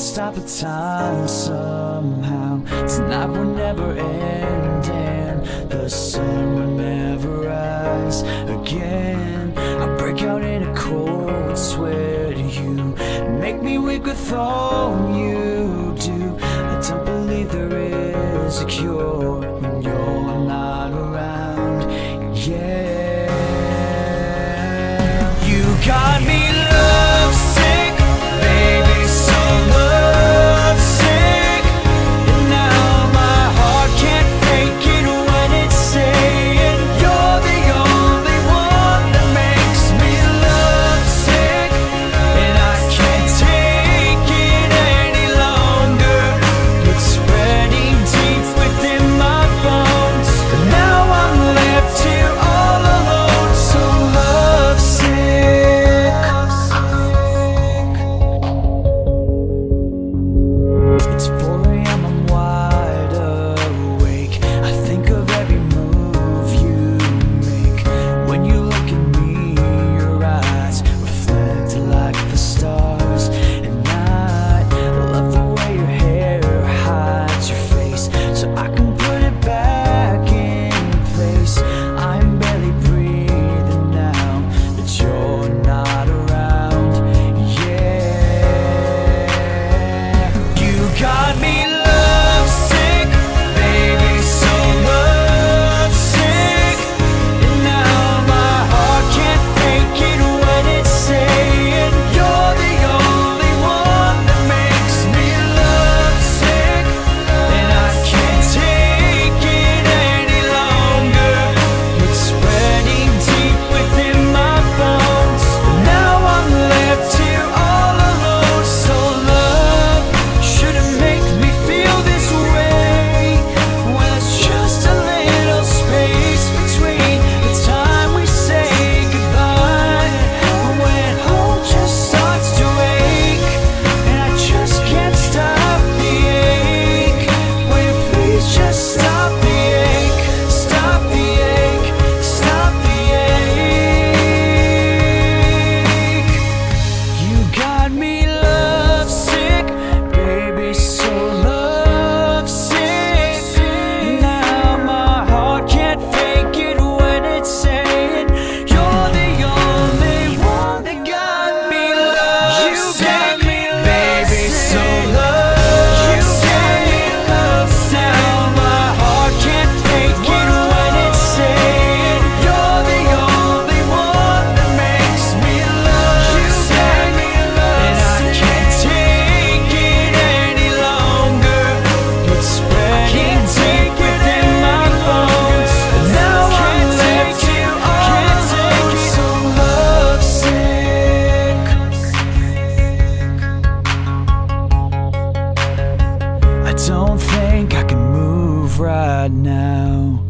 stop the time somehow. Tonight will never end, and the sun will never rise again. I break out in a cold sweat. You make me weak with all you do. I don't believe there is a cure. right now.